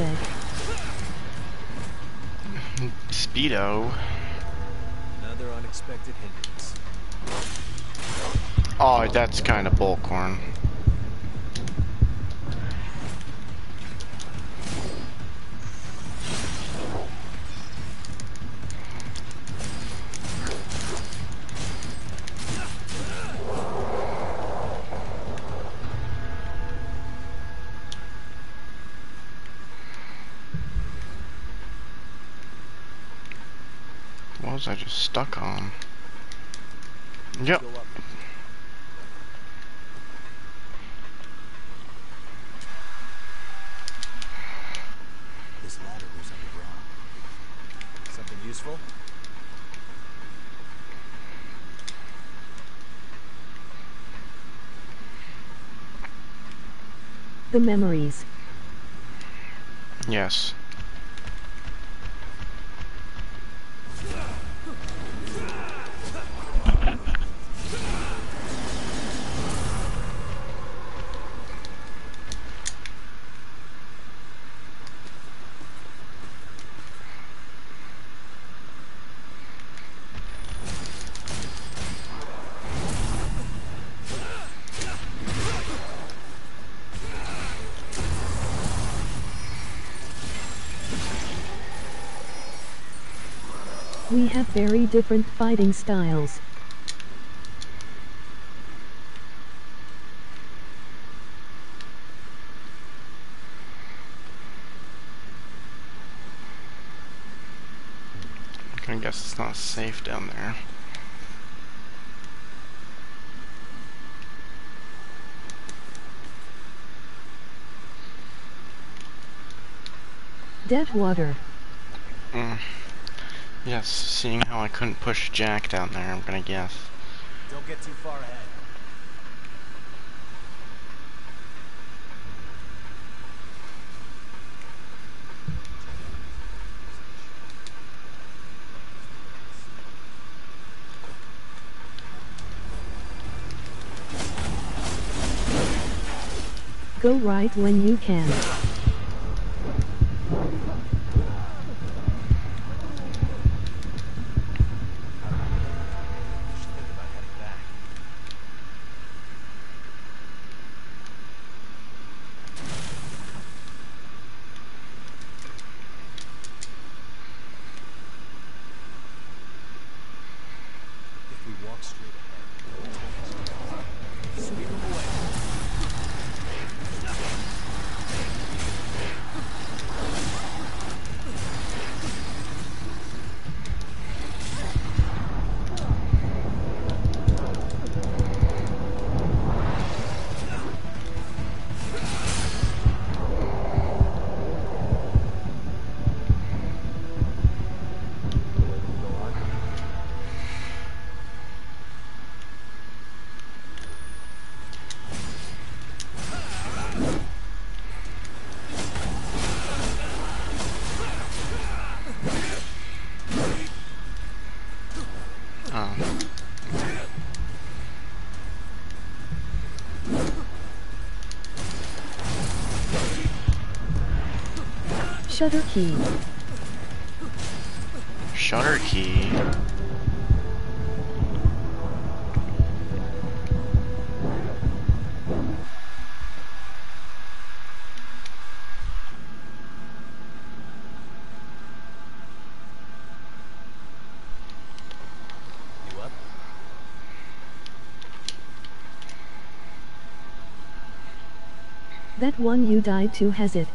Hated. Speedo. Another unexpected hindrance. Oh, that's kind of bullcorn. Memories. Yes. Different fighting styles. I guess it's not safe down there. Dead water. Yes, seeing how I couldn't push Jack down there, I'm gonna guess. Don't get too far ahead. Go right when you can. Shutter key. Shutter key. You up? That one you died to has it.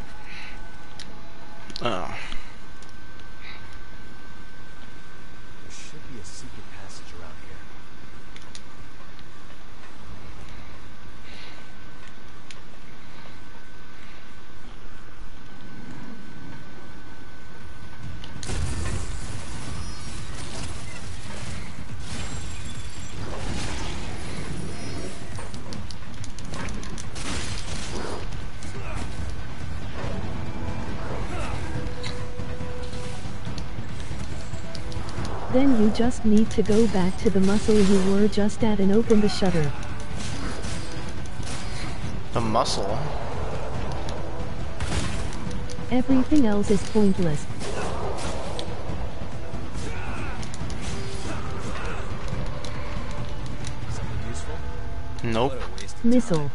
Then you just need to go back to the muscle you were just at and open the shutter. The muscle. Everything else is pointless. Nope. Waste Missile.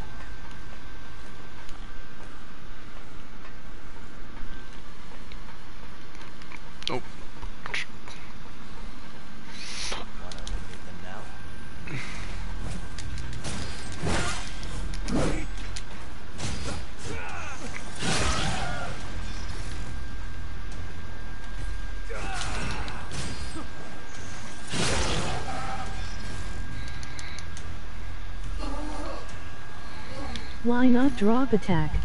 Not drop attack?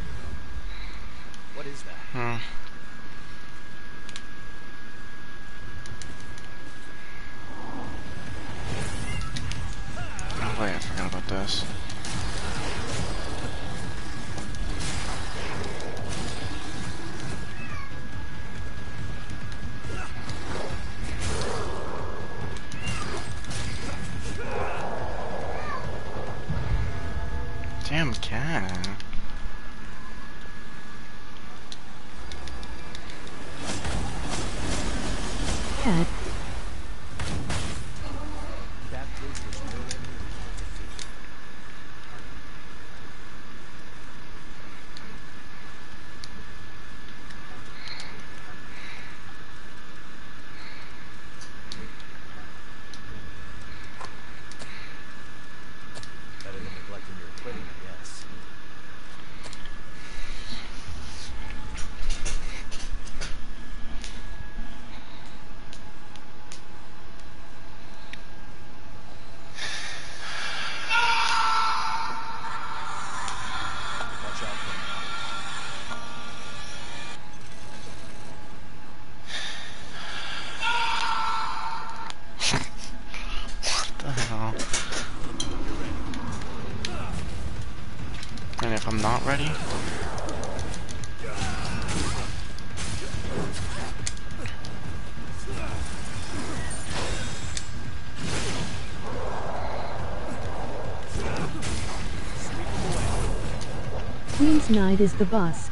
Queen's Knight is the boss.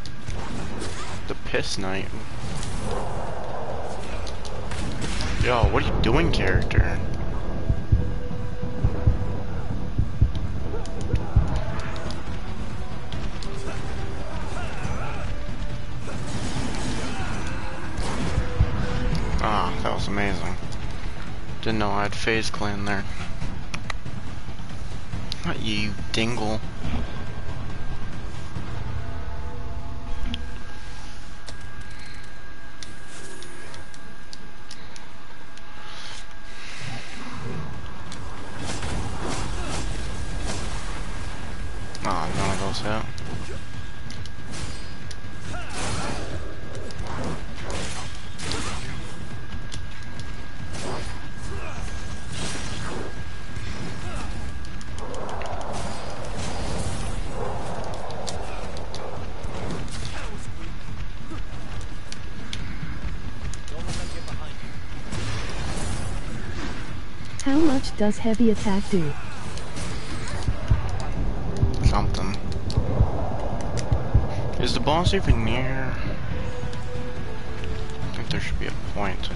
The piss knight. Yo, what are you doing, character? Ah, that was amazing. Didn't know I had Phase Clan there. Not you, dingle. Does heavy attack do? Something. Is the boss even near? I think there should be a point.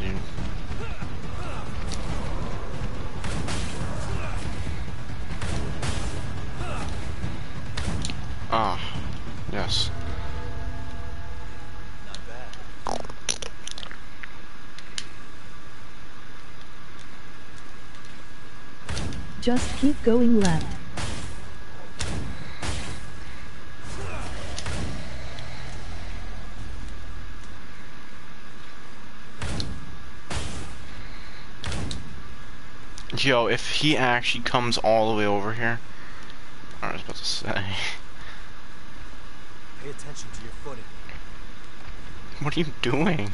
Just keep going left. Yo, if he actually comes all the way over here, I was about to say, Pay attention to your footing. what are you doing?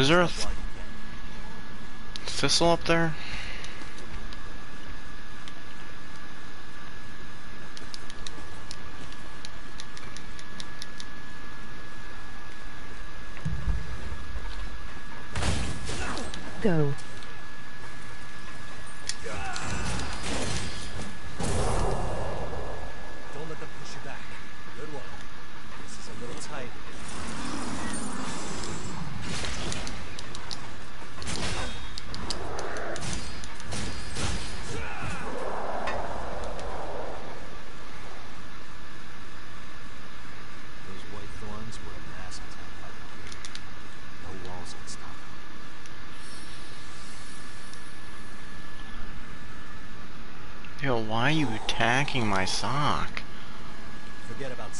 Is there a th thistle up there? Go. Don't let them push you back. Good one. This is a little tight. Those white thorns were a massive attack. No walls can stop them. Yo, why are you attacking my sock? Forget about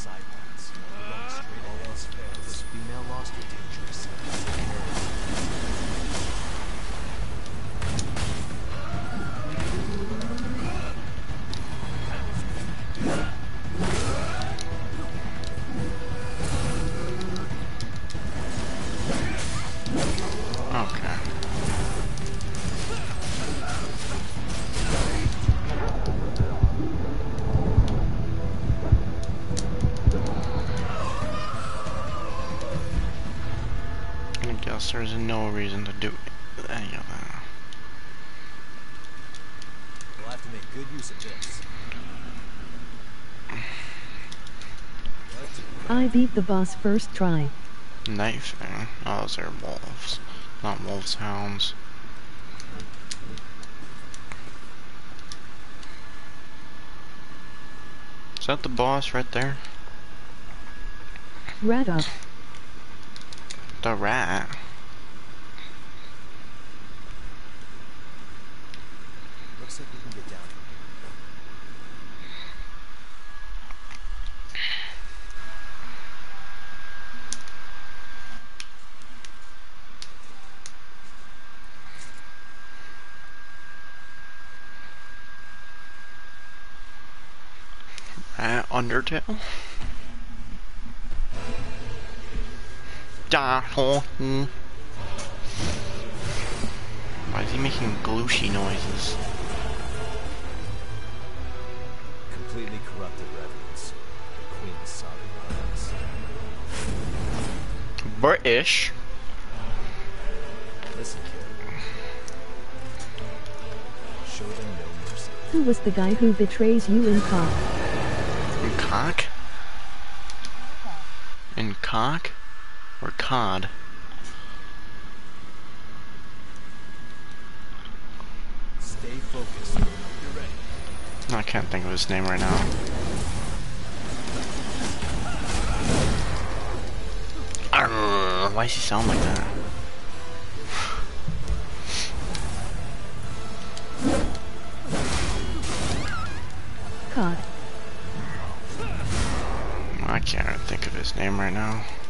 boss first try. Knifing. Oh, those are wolves. Not wolves, hounds. Is that the boss right there? Rat up. The rat. Looks like we can get down here. Rat Undertale? Da, ho, hmm. Why is he making glooshy noises? Completely corrupted reverence. The Queen's sovereign rights. British. Listen, kid. Show them no mercy. Who was the guy who betrays you in cock? In cock? In cock? Or cod? Stay focused. You're ready. I can't think of his name right now. Arrgh, Why does he sound like that? Cock. Right now.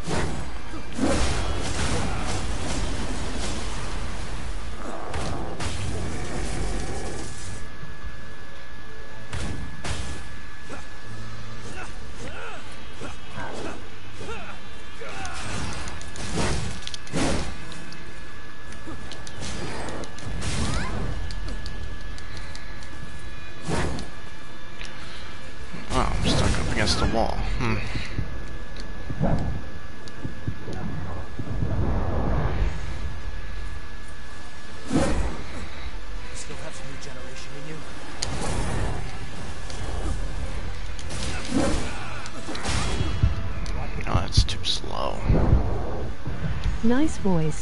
Nice voice.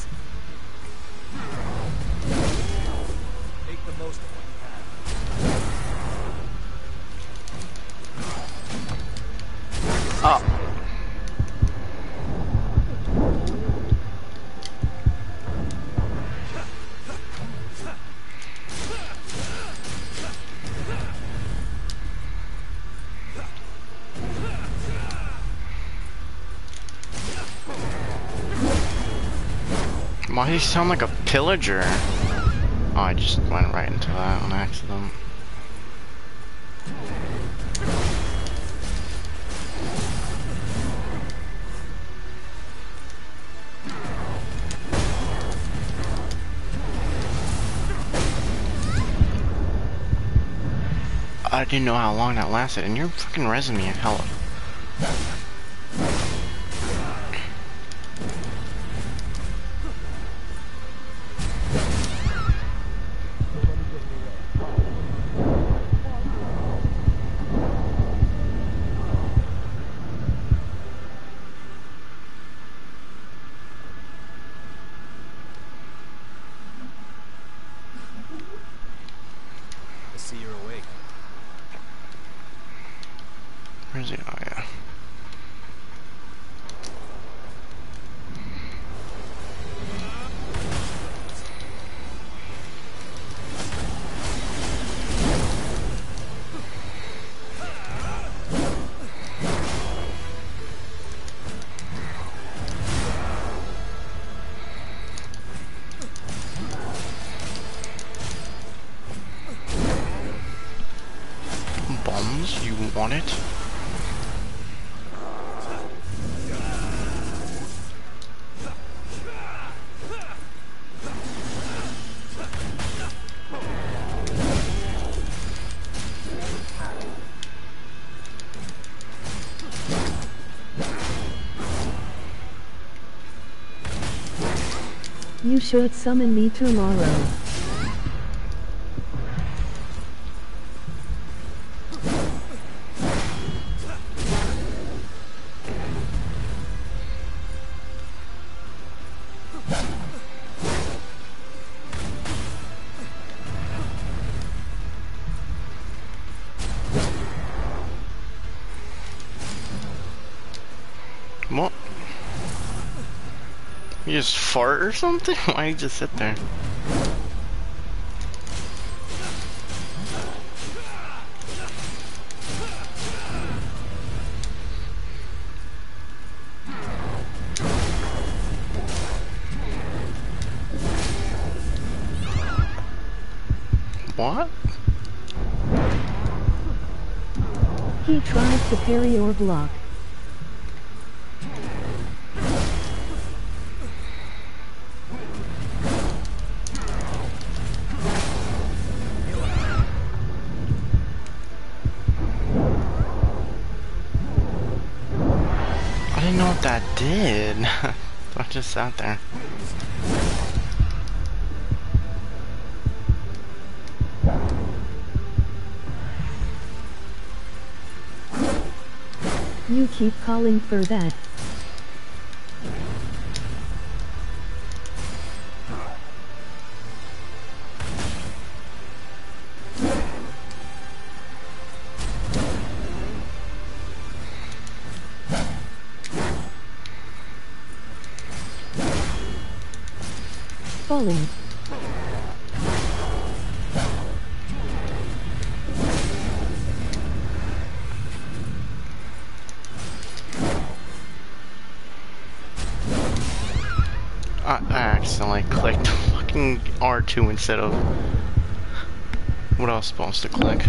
Do you sound like a pillager? Oh, I just went right into that on accident. I didn't know how long that lasted, and you're fucking resing me hell. Should summon me tomorrow. Or something? Why you just sit there? What? He tries to parry or block. Sat there. You keep calling for that. R2 instead of what I was supposed to click.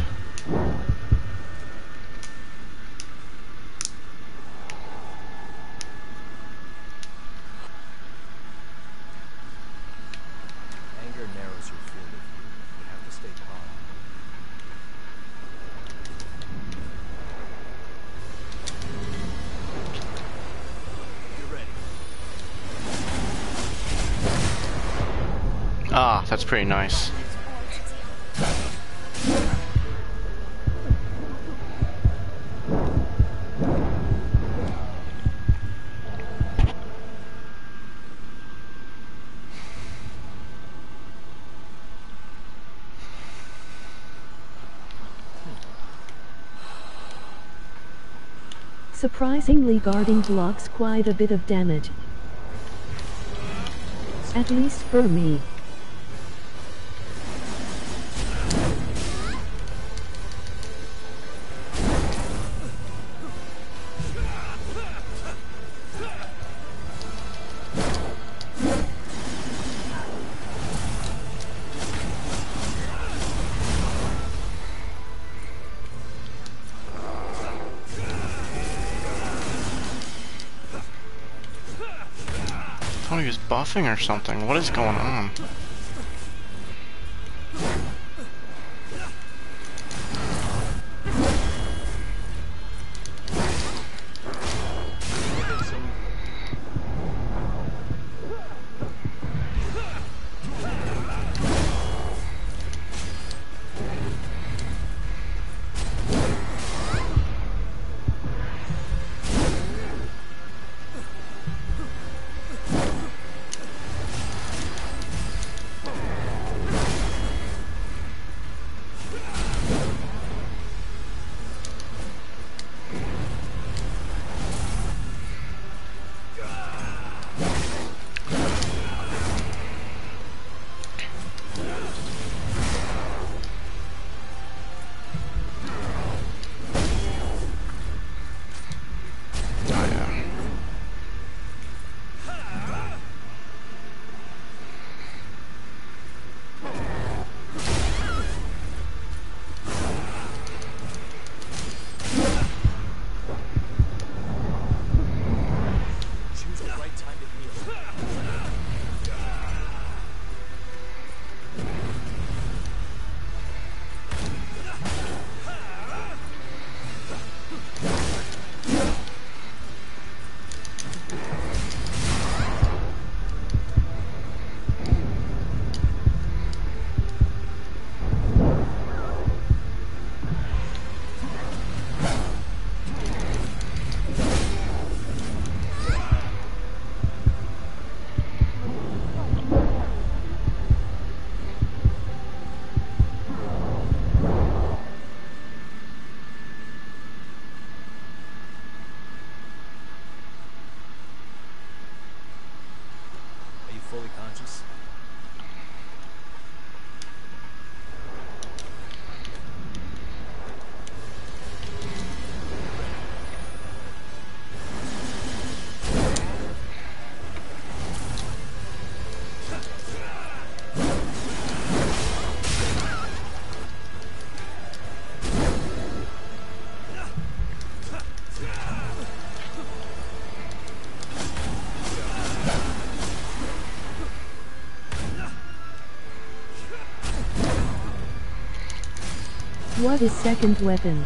That's pretty nice. Surprisingly guarding blocks quite a bit of damage. At least for me. Buffing or something. What is going on? What is second weapon?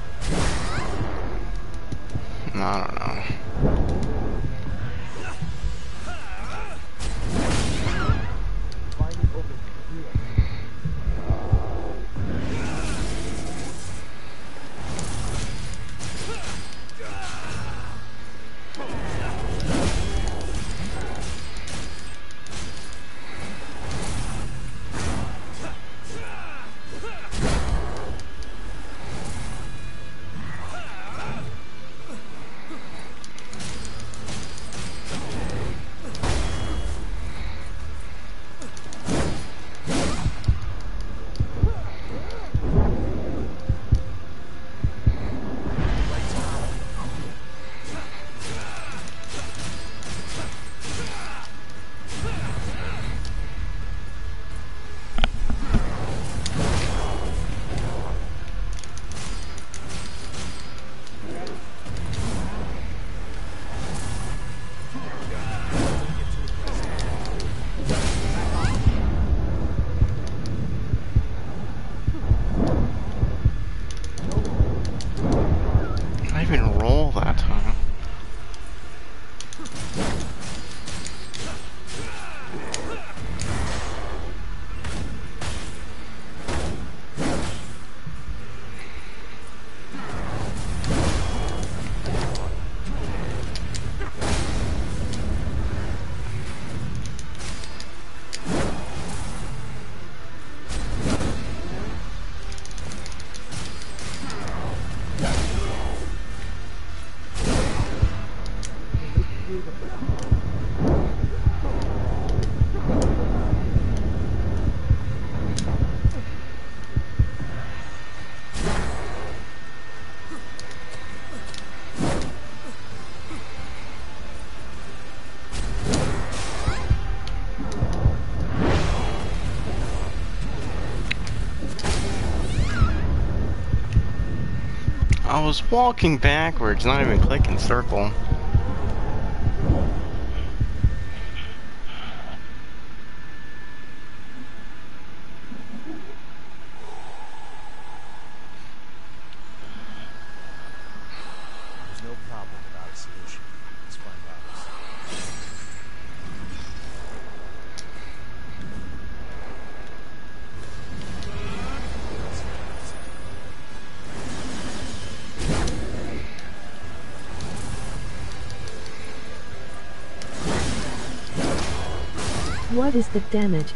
Was walking backwards, not even clicking circle. What is the damage?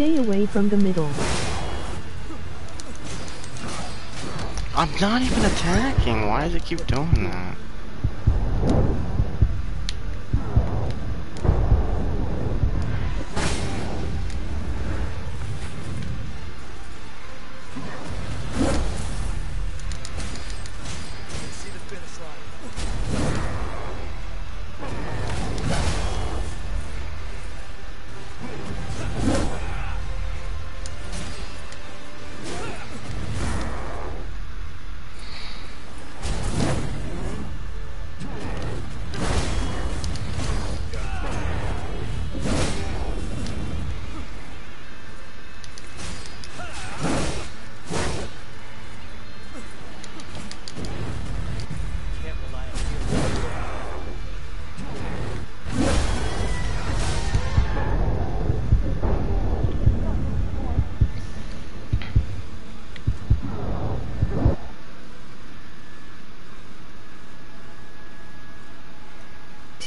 Stay away from the middle. I'm not even attacking. Why does it keep doing that?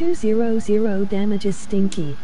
Two zero zero damage is stinky.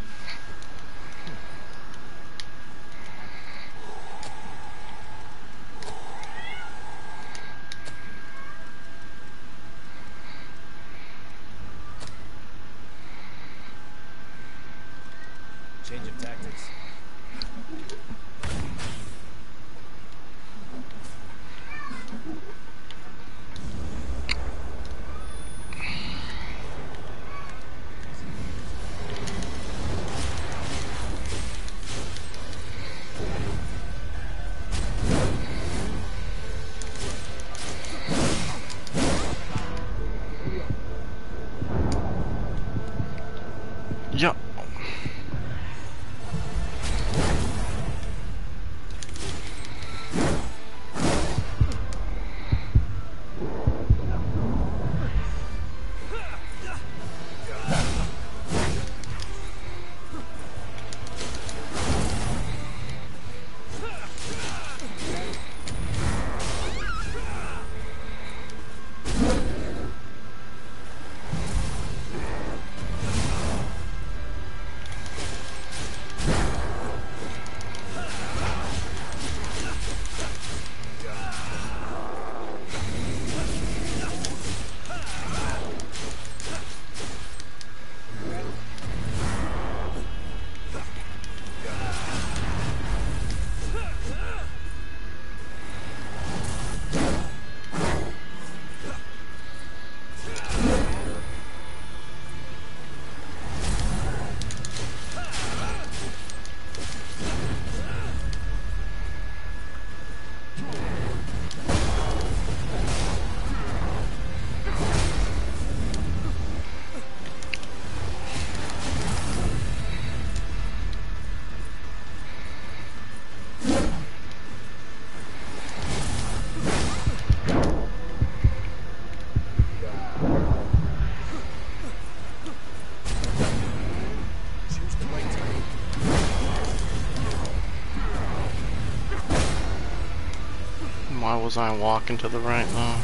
Was I walking to the right though?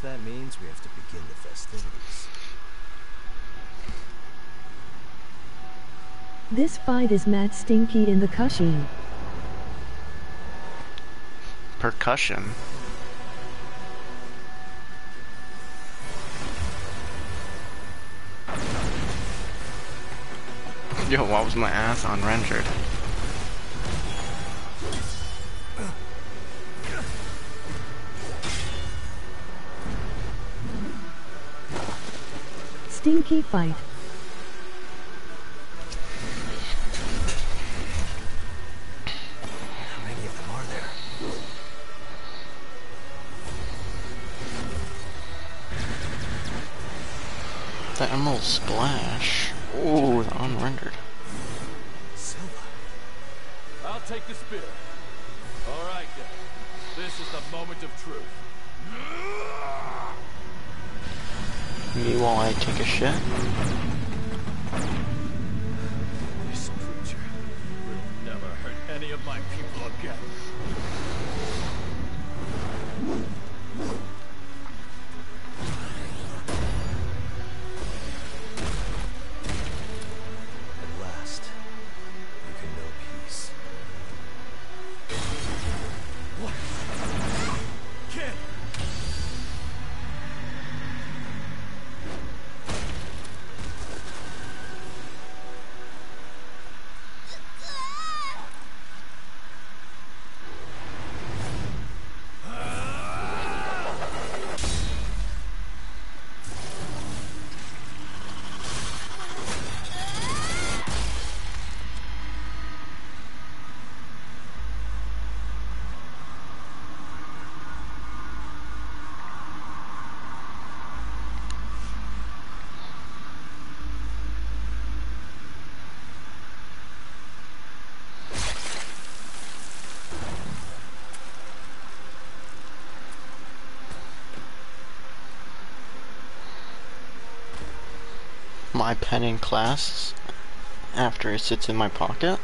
Guess that means we have to begin the festivities. This fight is Matt Stinky in the Cushing. Percussion. Yo, why was my ass unrendered? Stinky fight. How many of them are there? The Emerald Splash. Ooh, the unrendered. Silva. I'll take the spear. All right, then. This is the moment of truth. While I take a shit. My pen in class after it sits in my pocket.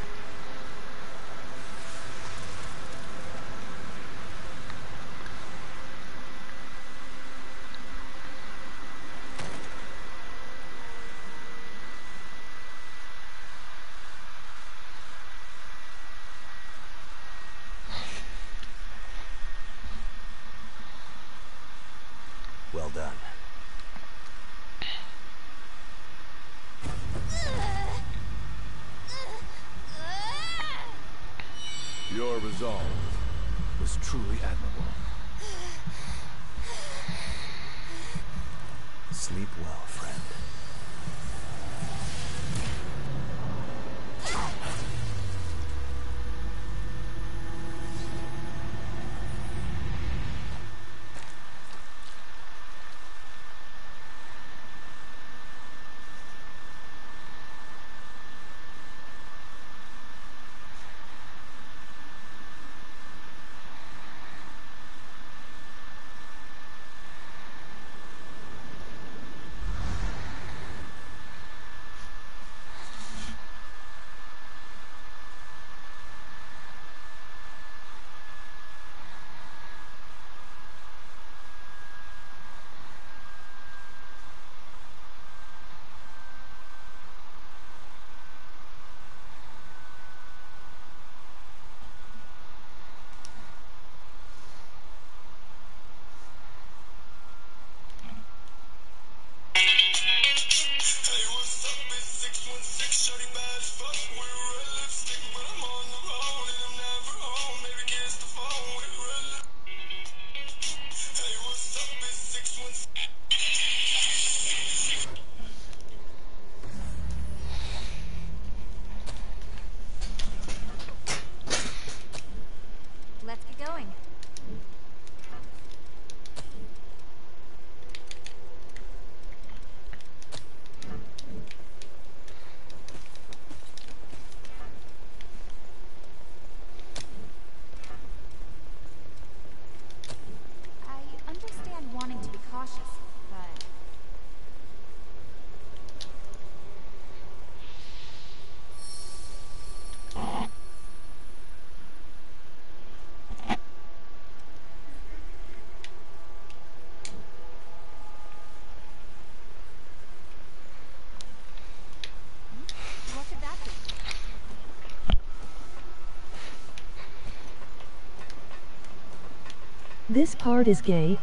This part is gay.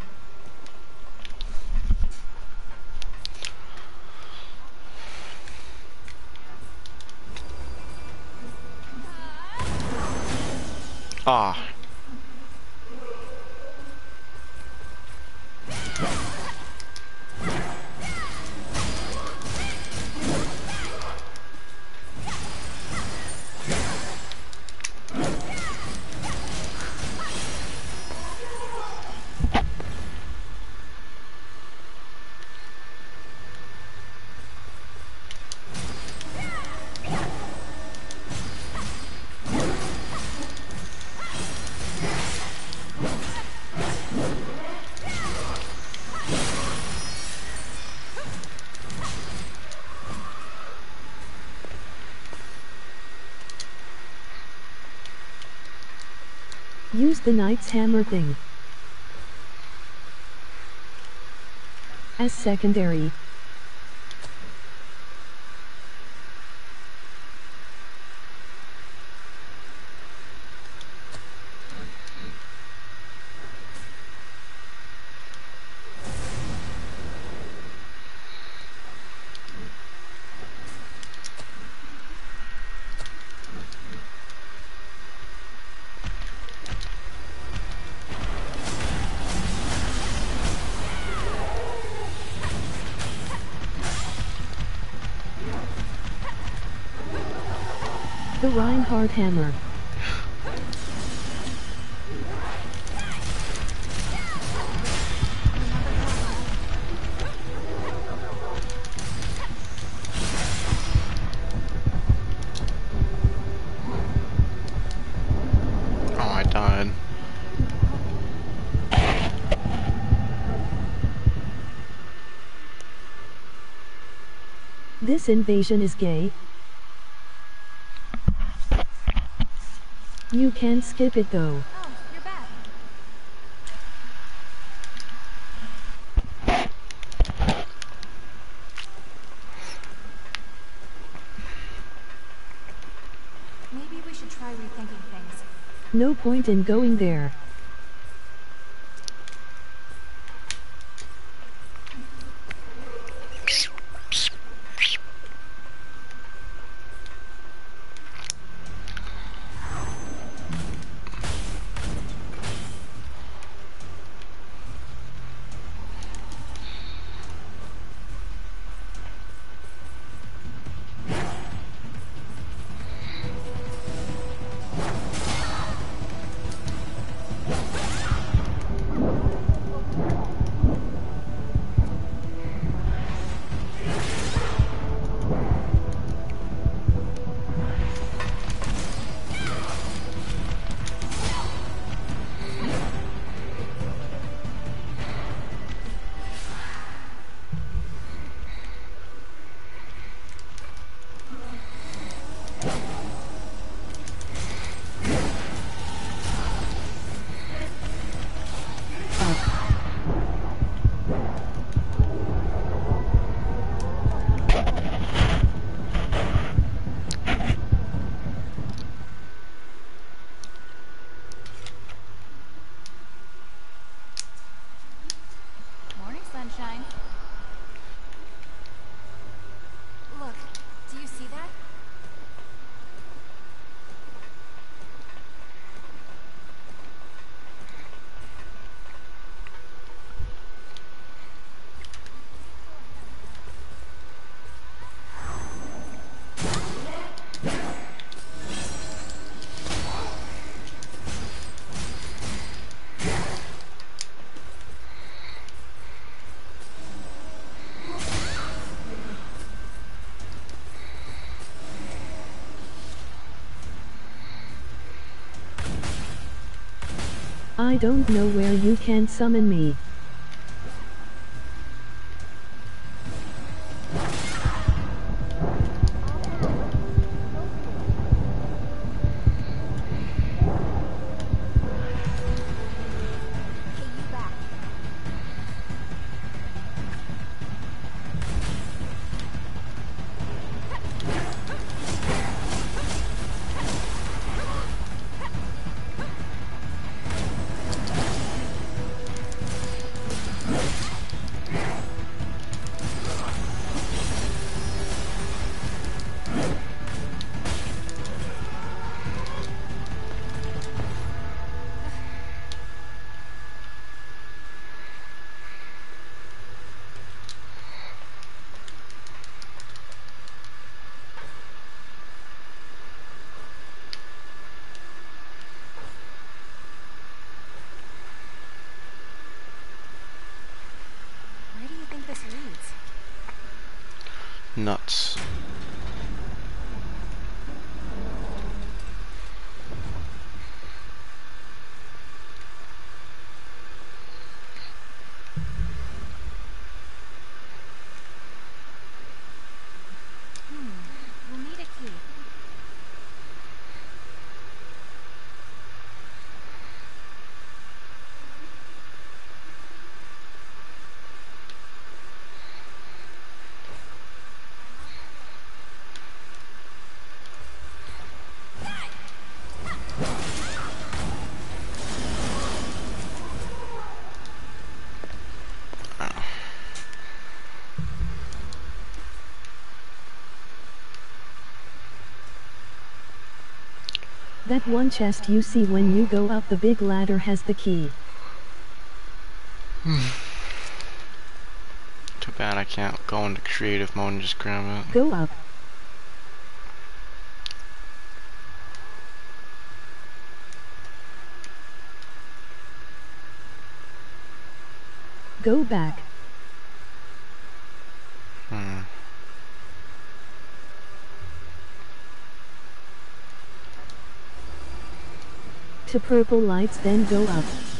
Ah. The knight's hammer thing. As secondary. The Reinhardt hammer. Oh, I died. This invasion is gay. You can skip it though. Oh, you're back. Maybe we should try rethinking things. No point in going there. I don't know where you can summon me. That one chest you see when you go up the big ladder has the key. Hmm. Too bad I can't go into creative mode and just grab it. Go up. Go back. Hmm. To purple lights then go up.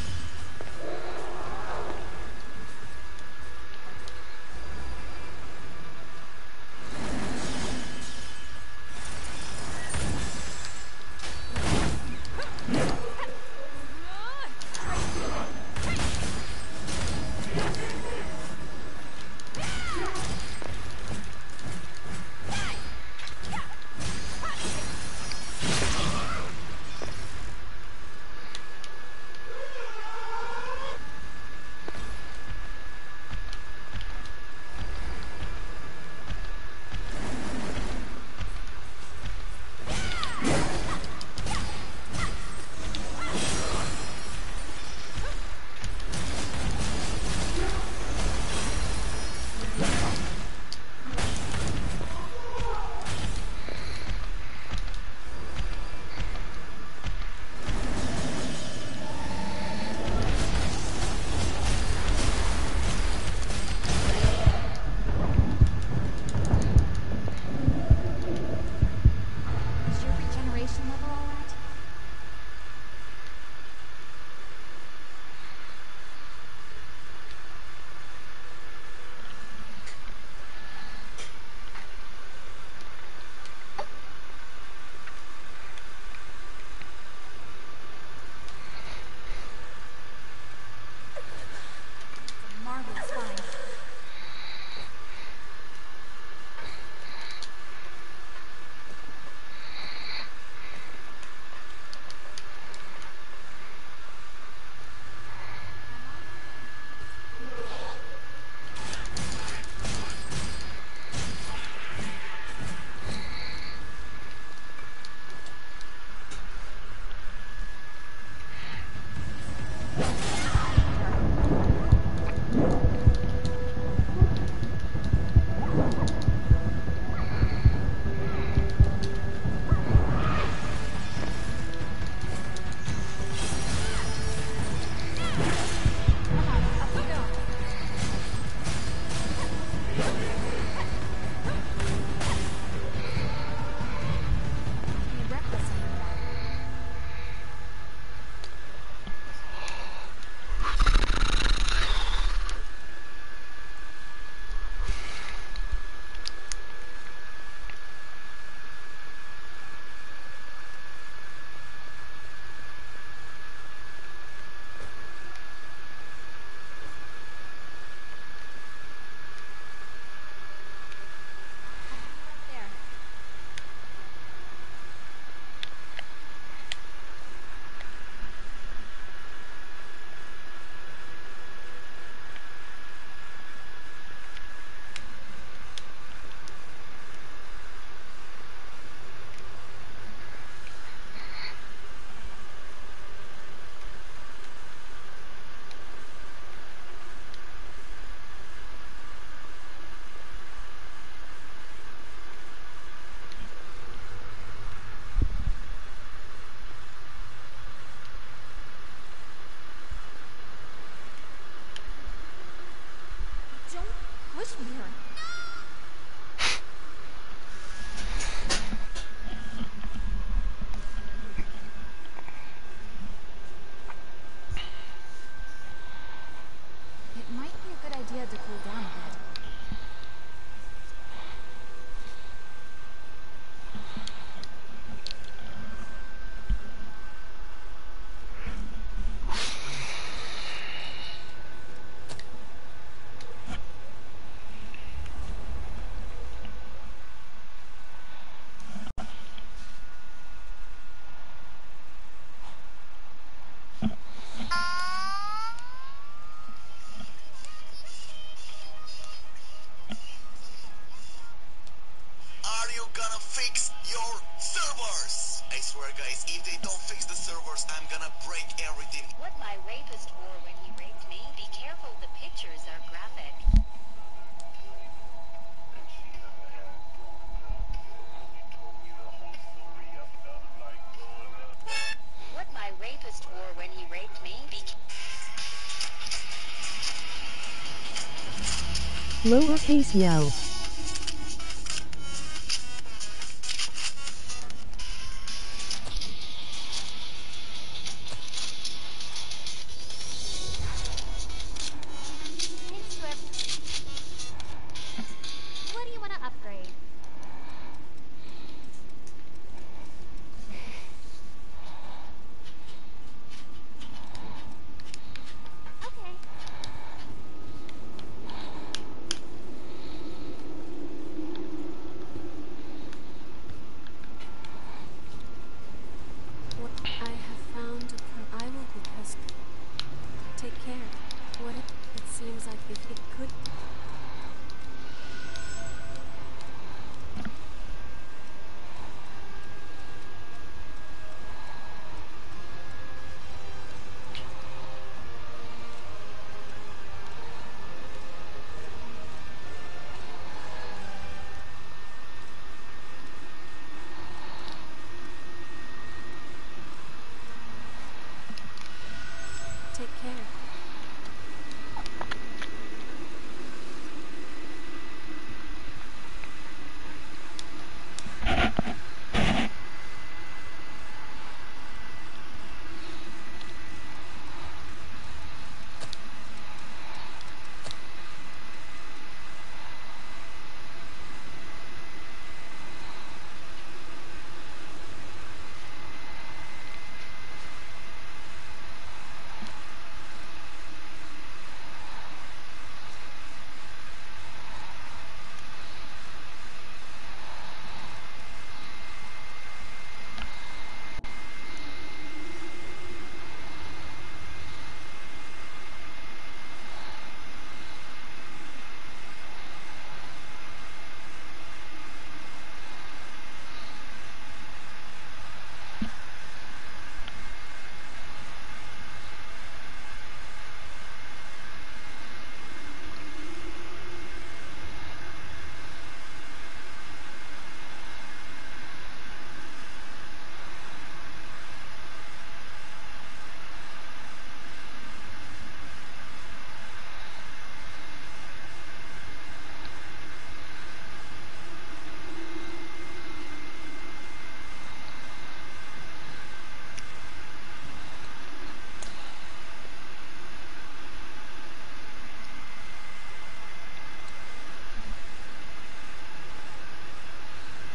Lowercase yell.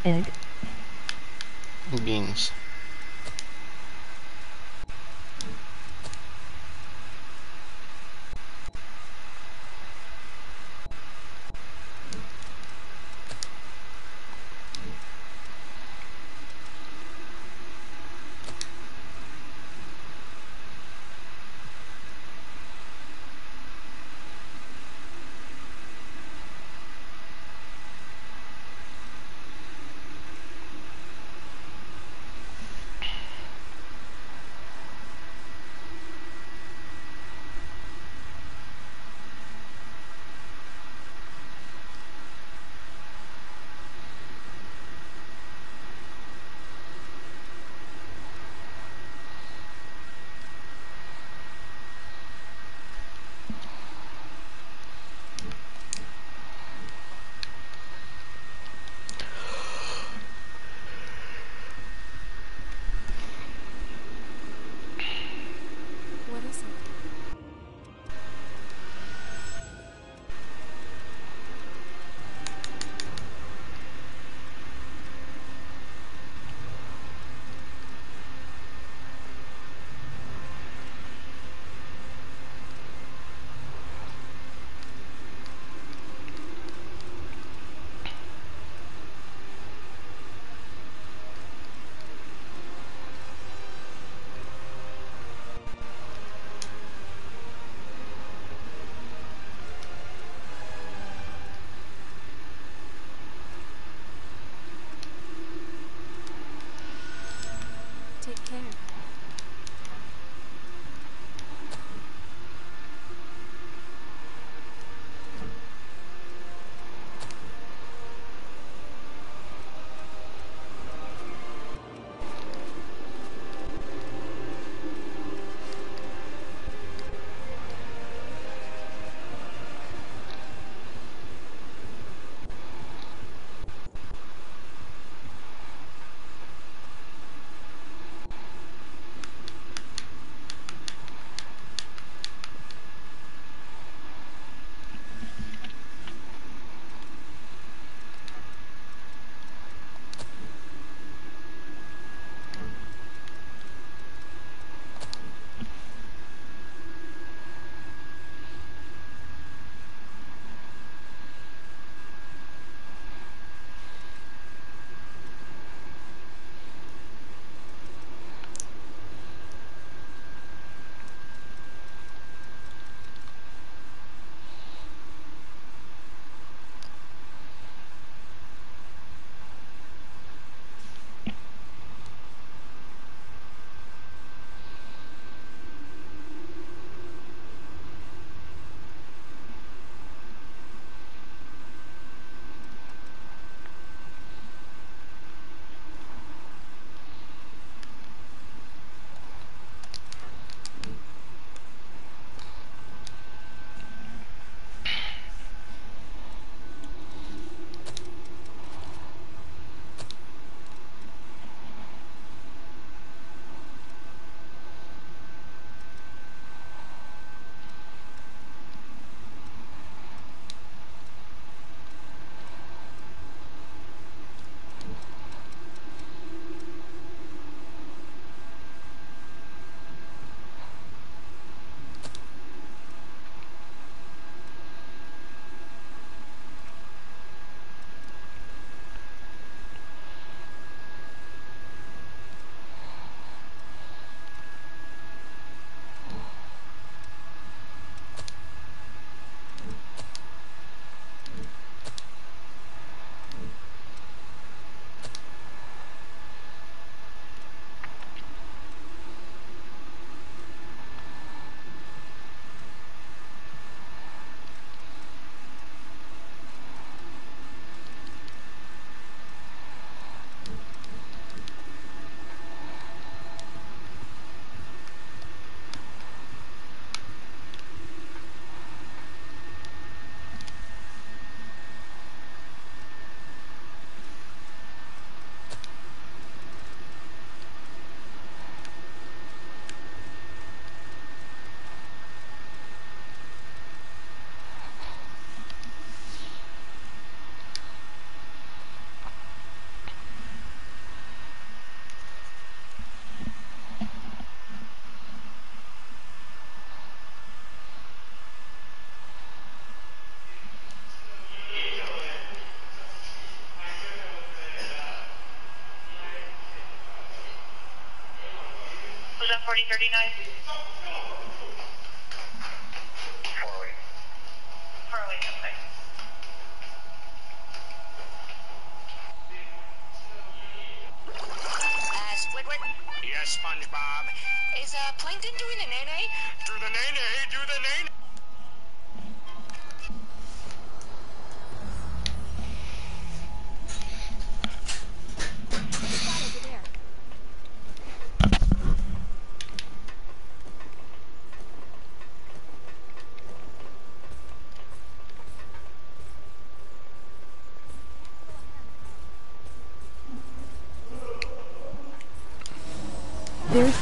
Egg. Beans. On 4039. Farley. Farley, okay. Uh, Squidward? Yes, SpongeBob. Is, uh, Plankton doing a nay-nay? Do the nay nay, do the nay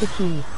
the key.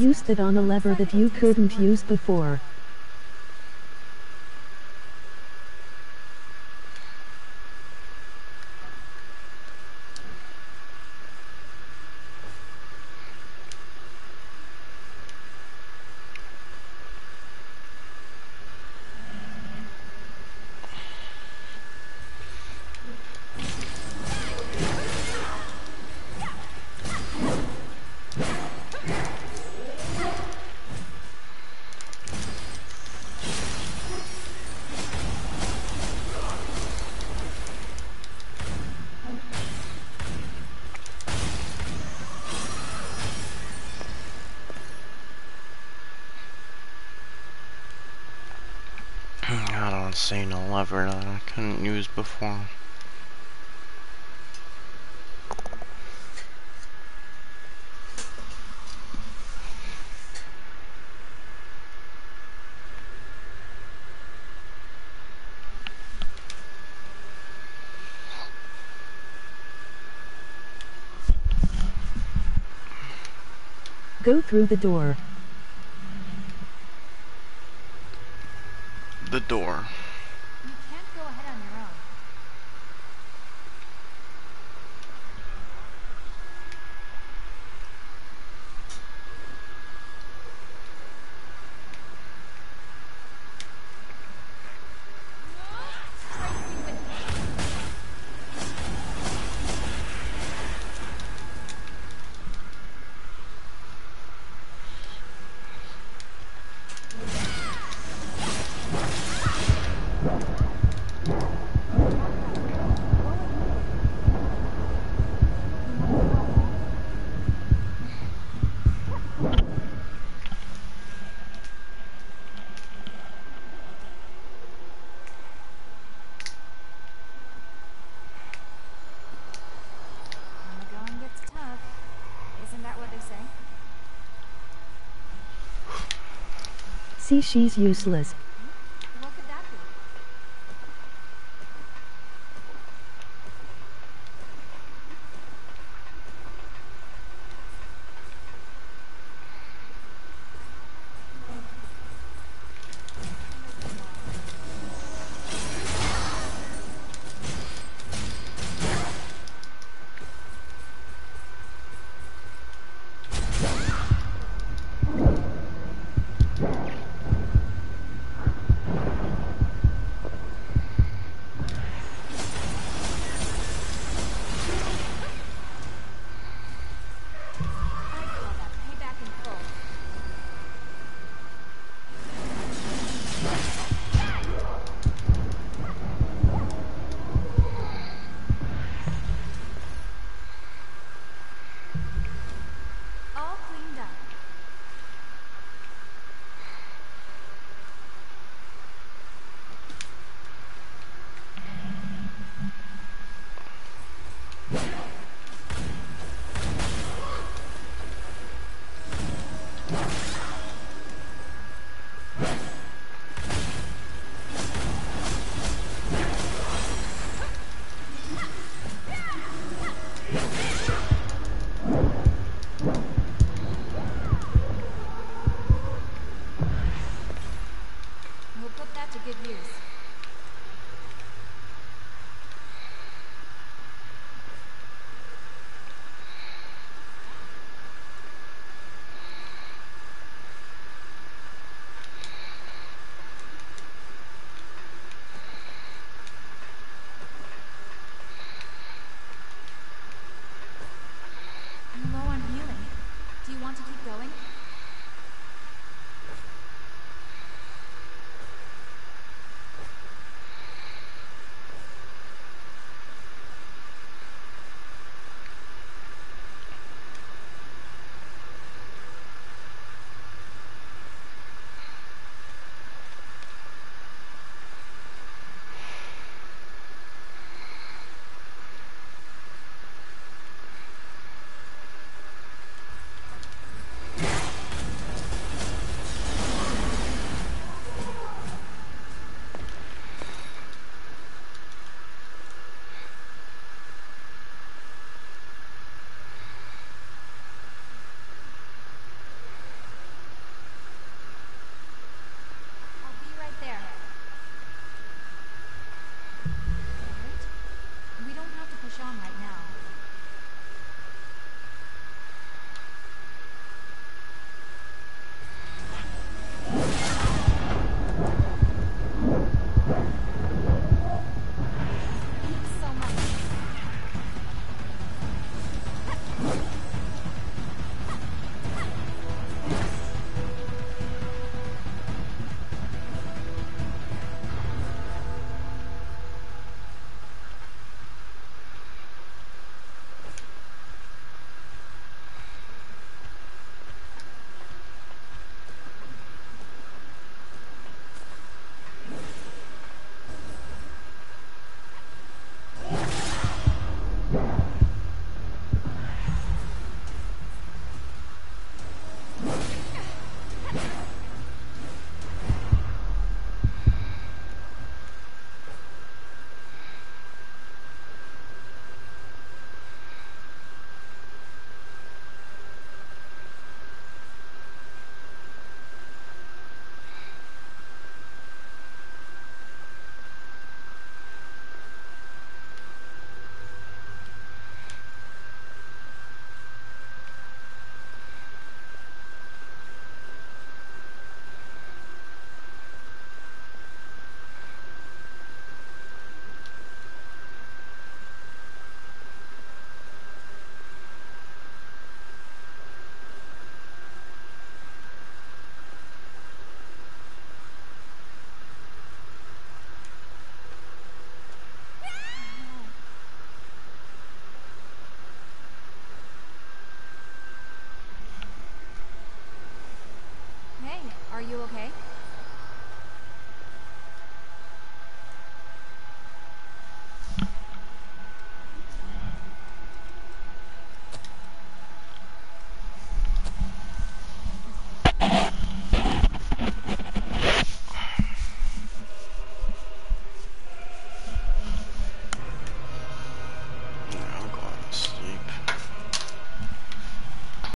Used it on a lever that you couldn't use before. I don't see lever that I couldn't use before. Go through the door. The door. You can't go ahead on your own. When the going gets tough, isn't that what they say? See she's useless.